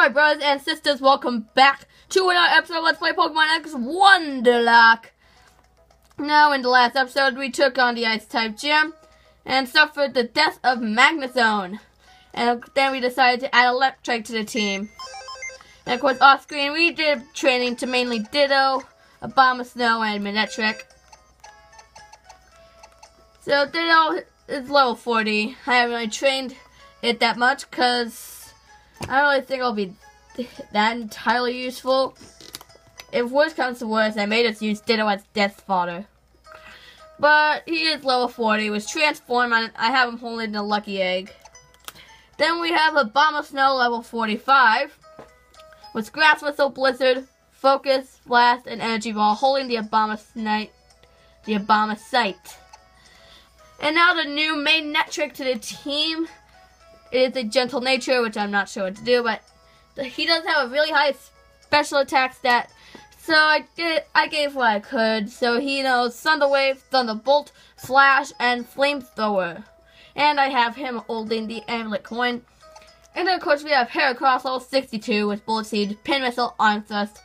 my brothers and sisters? Welcome back to another episode of Let's Play Pokemon X Wonderlocke. Now, in the last episode, we took on the Ice-type gym and suffered the death of Magnezone. And then we decided to add Electric to the team. And of course, off screen, we did training to mainly Ditto, Abomasnow, and Manectric. So, Ditto is level 40. I haven't really trained it that much because I don't really think it'll be that entirely useful. If worse comes to worse, I may just use Ditto as death fodder. But he is level 40, was transformed, and I have him holding the lucky egg. Then we have Abomasnow level 45, with Grass Whistle, Blizzard, Focus, Blast, and Energy Ball, holding the Obama Abomasnight, the Abomasite. And now the new Manectric to the team it is a gentle nature, which I'm not sure what to do, but he does have a really high special attack stat. So I did, I gave what I could. So he knows Thunder Wave, Thunderbolt, Slash, and Flamethrower. And I have him holding the Amulet Coin. And then of course we have Heracross level 62 with Bullet Seed, Pin Missile, Arm Thrust,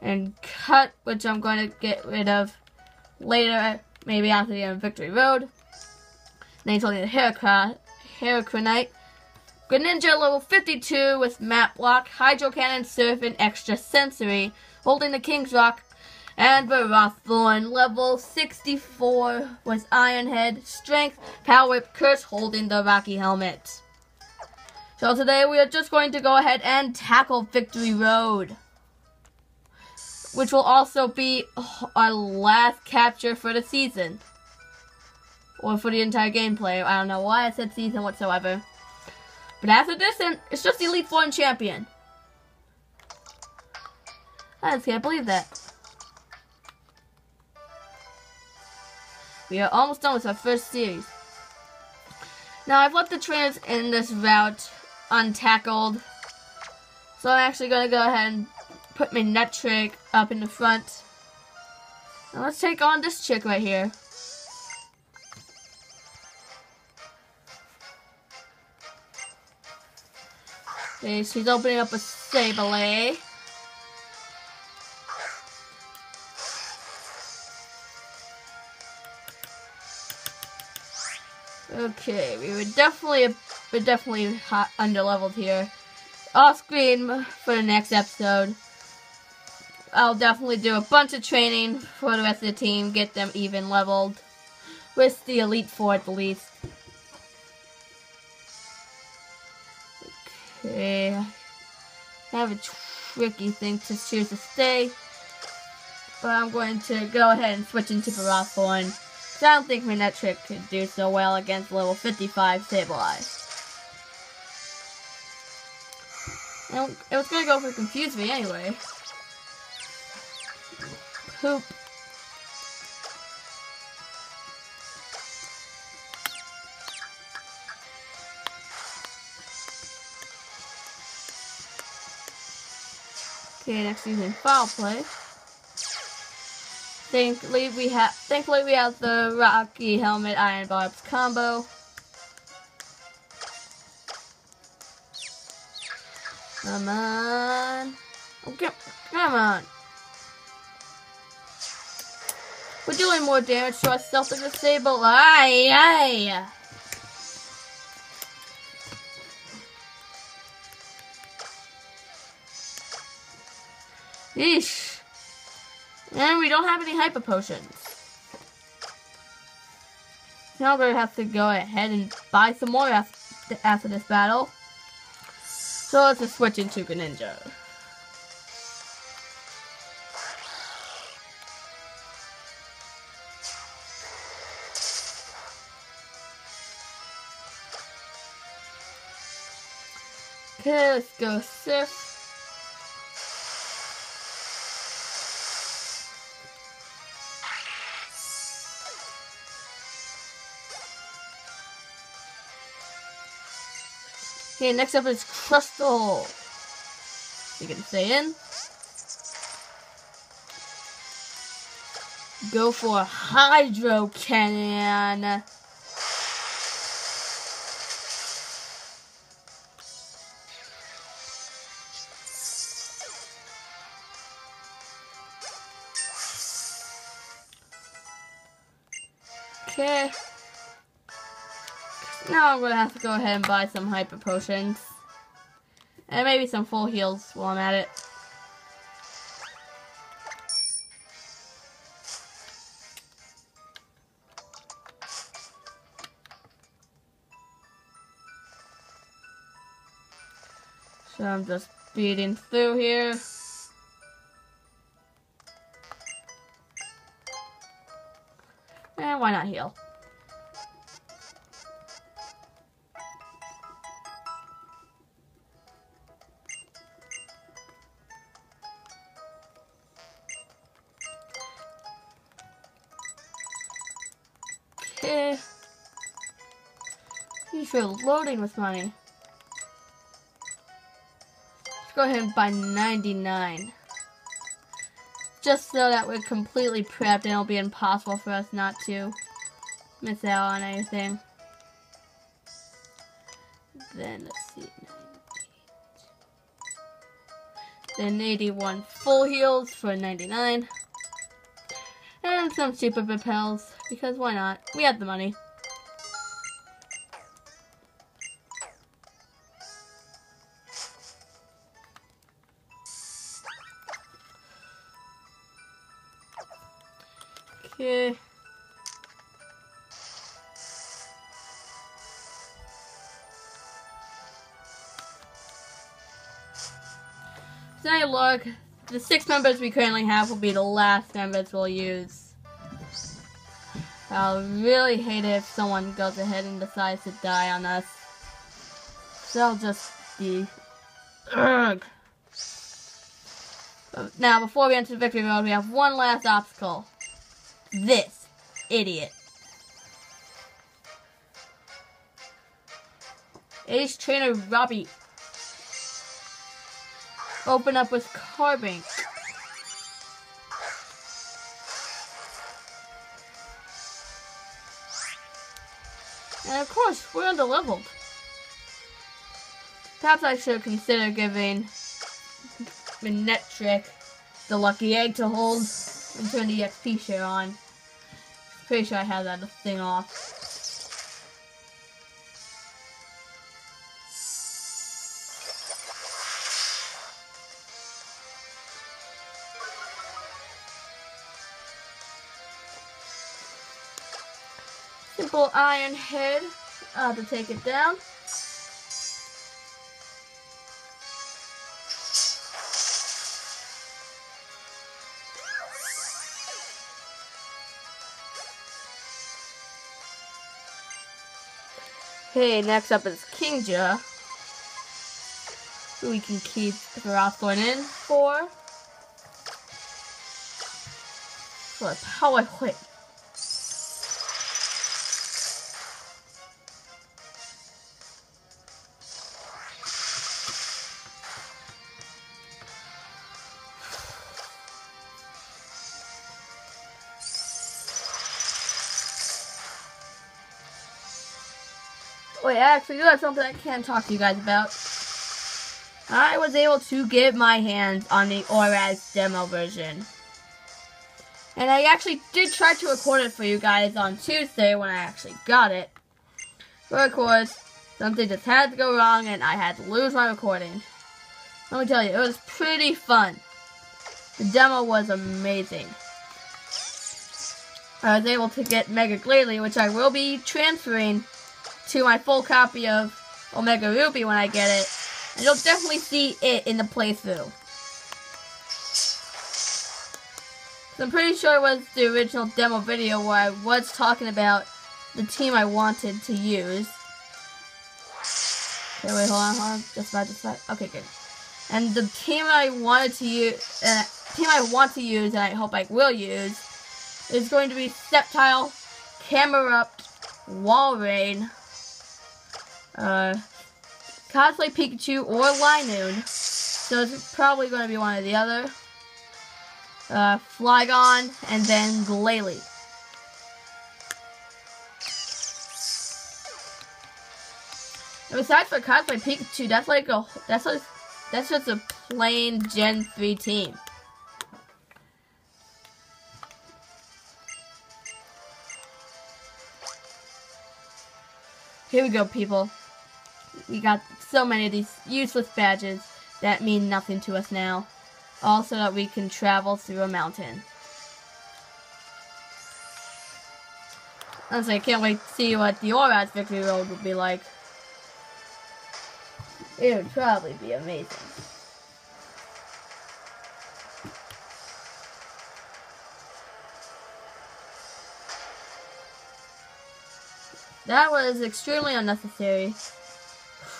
and Cut, which I'm going to get rid of later, maybe after the end of Victory Road. Then he's holding the Heracross, Heracronite, Greninja level 52 with Mat Block, Hydro Cannon, Surf, and Extra Sensory, holding the King's Rock. And Barathorn level 64 with Iron Head, Strength, Power Whip, Curse, holding the Rocky Helmet. So today we are just going to go ahead and tackle Victory Road. Which will also be our last capture for the season. Or for the entire gameplay. I don't know why I said season whatsoever. But after this, it's just Elite Four and Champion. I just can't believe that. We are almost done with our first series. Now, I've left the trainers in this route untackled. So I'm actually going to go ahead and put Manectric up in the front. Now let's take on this chick right here. Okay, she's opening up a Sableye. Okay, we were definitely we're definitely hot, underleveled here. Off screen for the next episode. I'll definitely do a bunch of training for the rest of the team, get them even leveled. With the Elite Four at the least. I have a tricky thing to choose to stay. But I'm going to go ahead and switch into Barathorn. So I don't think Manectric could do so well against level 55 Sableye. And it was gonna go for Confuse Me anyway. Poop. Okay, next using foul play. Thankfully we have thankfully we have the Rocky Helmet Iron Barbs combo. Come on. Oh, okay, come on. We're doing more damage to ourselves than disable. Aye, aye. Eesh. And we don't have any hyper potions. Now we're gonna have to go ahead and buy some more after, after this battle. So let's just switch into Greninja. Okay, let's go Sif. Okay, next up is Crustle. You can stay in. Go for Hydro Cannon. Okay. Now I'm gonna have to go ahead and buy some hyper potions. And maybe some full heals while I'm at it. So I'm just beating through here. And why not heal? He's loading with money. Let's go ahead and buy 99. Just so that we're completely prepped and it'll be impossible for us not to miss out on anything. Then, let's see. Then 81 full heals for 99. And some super propels, because why not? We have the money. Okay. Look, the six members we currently have will be the last members we'll use. I'll really hate it if someone goes ahead and decides to die on us. So I'll just be... Ugh. Now, before we enter Victory Road, we have one last obstacle. This idiot. Ace Trainer Robbie. Open up with Carbink. And of course, we're under-leveled. Perhaps I should consider giving Manectric the lucky egg to hold and turn the XP share on. Pretty sure I have that thing off. Simple iron head uh, to take it down. Okay, next up is Kingja. Who we can keep going in for. For power whip. I actually do have something I can talk to you guys about. I was able to get my hands on the ORAS demo version. And I actually did try to record it for you guys on Tuesday when I actually got it. But of course, something just had to go wrong and I had to lose my recording. Let me tell you, it was pretty fun. The demo was amazing. I was able to get Mega Glalie, which I will be transferring to my full copy of Omega Ruby when I get it. And you'll definitely see it in the playthrough. So I'm pretty sure it was the original demo video where I was talking about the team I wanted to use. Okay, wait, hold on, hold on. Just about, just about. Okay, good. And the team I wanted to use, uh, team I want to use, and I hope I will use, is going to be Sceptile, Camerupt, Walrein, uh, Cosplay Pikachu or Linoone. So it's probably going to be one or the other. Uh, Flygon, and then Glalie. And besides for Cosplay Pikachu, that's like a, that's like, that's just a plain Gen 3 team. Here we go, people. We got so many of these useless badges that mean nothing to us now. Also that we can travel through a mountain. Honestly, I can't wait to see what the ORAS Victory Road will be like. It would probably be amazing. That was extremely unnecessary.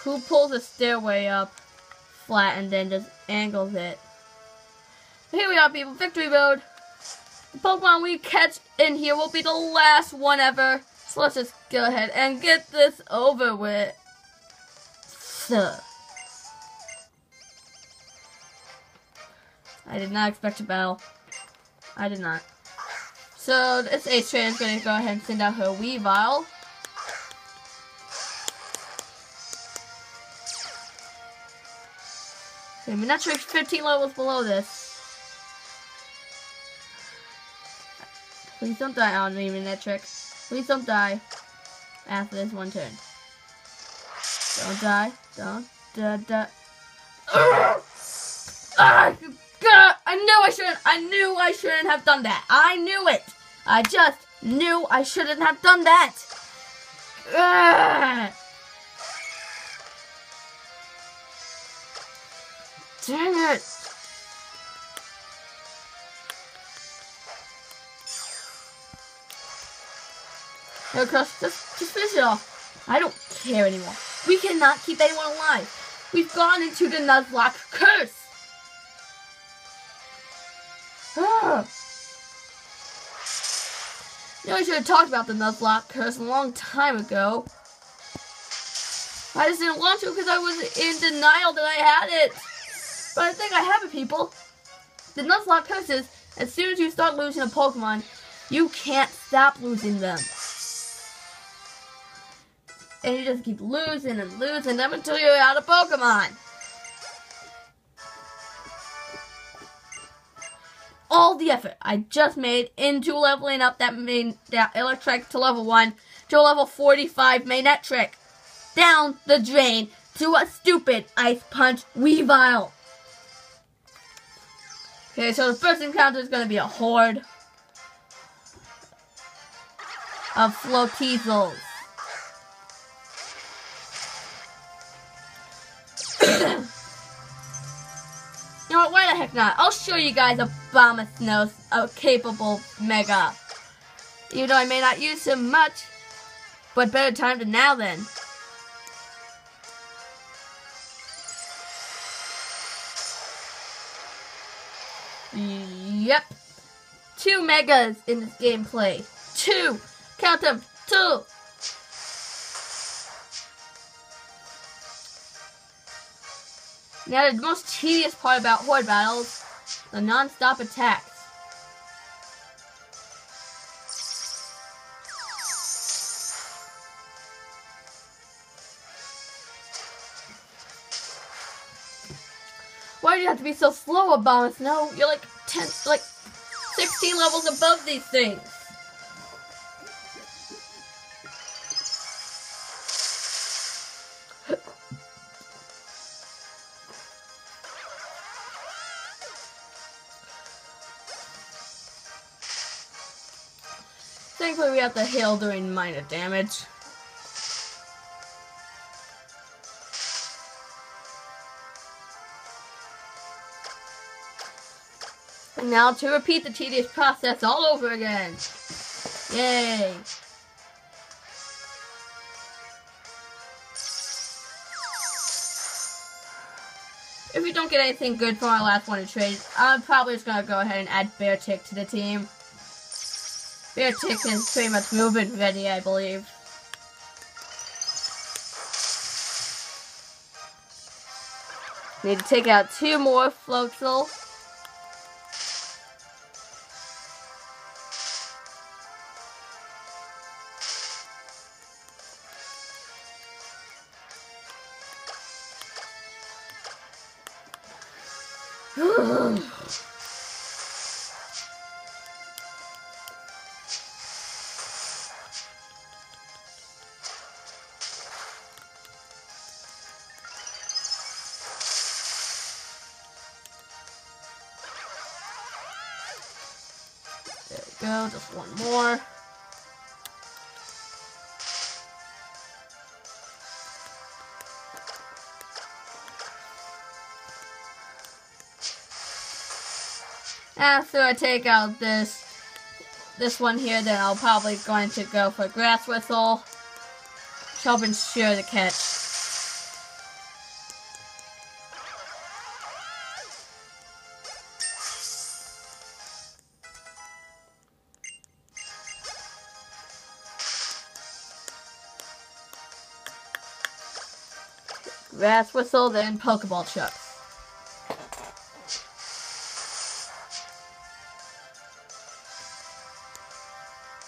Who pulls a stairway up flat and then just angles it? Here we are, people. Victory Road. The Pokemon we catch in here will be the last one ever. So let's just go ahead and get this over with. So. I did not expect a bell. I did not. So this H-Train is going to go ahead and send out her Weavile. Okay, Manectric 15 levels below this. Please don't die on me, Manectric. Please don't die after this one turn. Don't die. Don't. Da, da. Ah, God, I knew I shouldn't. I knew I shouldn't have done that. I knew it. I just knew I shouldn't have done that. Ugh. Dang it. No, Cross, just, just finish it off. I don't care anymore. We cannot keep anyone alive. We've gone into the Nuzlocke curse. Ah. You know, I should have talked about the Nuzlocke curse a long time ago. I just didn't want to because I was in denial that I had it. But I think I have it, people. The Nuzlocke curse is, as soon as you start losing a Pokemon, you can't stop losing them. And you just keep losing and losing them until you're out of Pokemon. All the effort I just made into leveling up that main that Electric to level 1 to a level 45 Manectric. Down the drain to a stupid Ice Punch Weavile. Okay, so the first encounter is to be a horde of Floatzels. you know what, why the heck not? I'll show you guys a Abomasnow, a capable Mega. Even though I may not use him much, but better time than now then. Yep. Two megas in this gameplay. Two. Count them. Two. Now the most tedious part about horde battles, the non-stop attacks. Why do you have to be so slow, Abomasnow? You're like 10, like 16 levels above these things. Thankfully, we have the hail doing minor damage. And now to repeat the tedious process all over again. Yay! If we don't get anything good from our last one to trade, I'm probably just gonna go ahead and add Beartic to the team. Beartic is pretty much movement ready, I believe. Need to take out two more Floatzel. Go. Just one more. After I take out this this one here, then I'll probably going to go for grass whistle. Helping sure to catch. Grass whistle, then Pokeball chucks.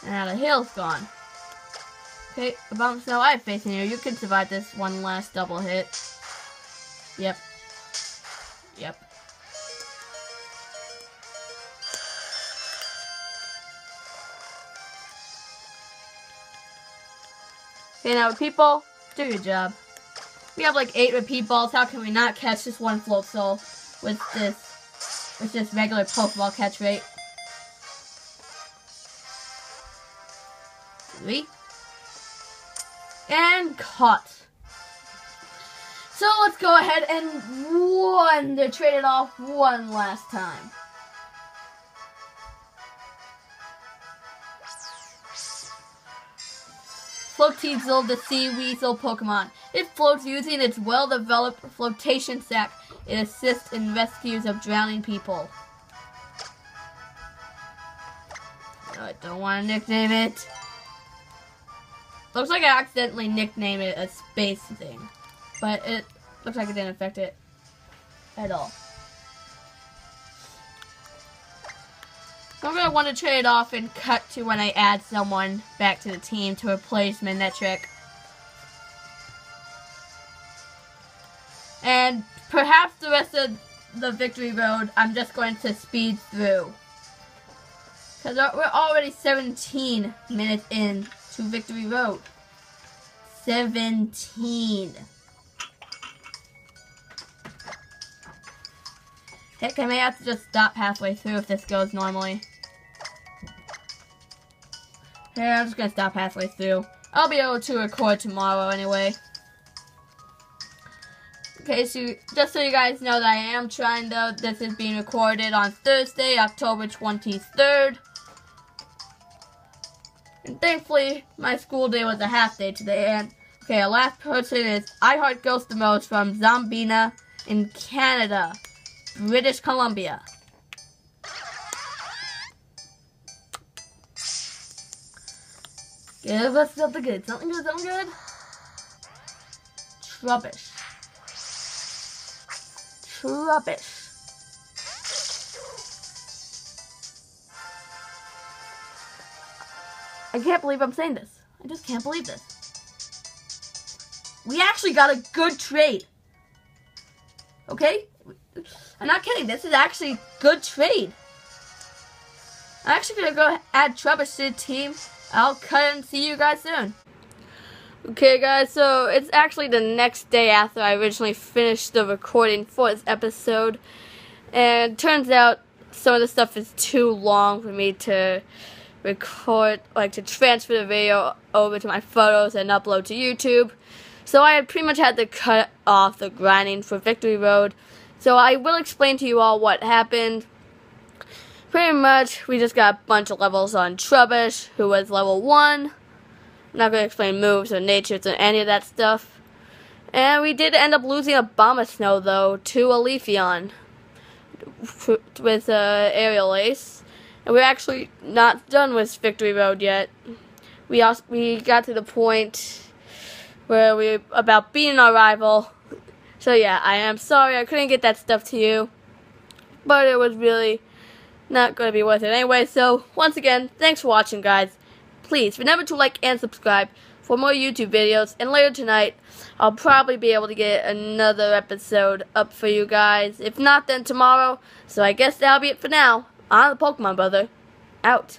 And ah, now the hill's gone. Okay, Abomasnow I facing you. You can survive this one last double hit. Yep. Yep. Okay, now people, do your job. We have like eight repeat balls. How can we not catch this one Floatzel with this with this regular Pokeball catch rate? Three. And caught. So let's go ahead and one to trade it off one last time. Floatzel, the sea weasel Pokemon. It floats using its well-developed flotation sac. It assists in rescues of drowning people. Oh, I don't want to nickname it. Looks like I accidentally nicknamed it a space thing. But it looks like it didn't affect it at all. To want to trade off and cut to when I add someone back to the team to replace Manectric. And perhaps the rest of the victory road, I'm just going to speed through. Because we're already 17 minutes in to Victory Road. 17. Heck, I may have to just stop halfway through if this goes normally. Yeah, I'm just gonna stop halfway through. I'll be able to record tomorrow anyway. Okay, so just so you guys know that I am trying though, this is being recorded on Thursday, October 23rd. And thankfully, my school day was a half day today. And okay, our last person is I Heart Ghost the Most from Zombina in Canada, British Columbia. Give us something good. Something good, something good. Trubbish. Trubbish. I can't believe I'm saying this. I just can't believe this. We actually got a good trade. Okay? I'm not kidding. This is actually a good trade. I'm actually going to go add Trubbish to the team. I'll cut and see you guys soon. Okay, guys, so it's actually the next day after I originally finished the recording for this episode. And turns out some of the stuff is too long for me to record, like to transfer the video over to my photos and upload to YouTube. So I pretty much had to cut off the grinding for Victory Road. So I will explain to you all what happened. Pretty much, we just got a bunch of levels on Trubbish, who was level 1. I'm not going to explain moves or natures or any of that stuff. And we did end up losing Abomasnow, though, to a Leafeon with uh, Aerial Ace. And we're actually not done with Victory Road yet. We also, we got to the point where we about beating our rival. So yeah, I am sorry I couldn't get that stuff to you. But it was really not going to be worth it anyway. So once again, thanks for watching guys. Please remember to like and subscribe for more YouTube videos. And later tonight, I'll probably be able to get another episode up for you guys. If not, then tomorrow. So I guess that'll be it for now. I'm the Pokemon Brother. Out.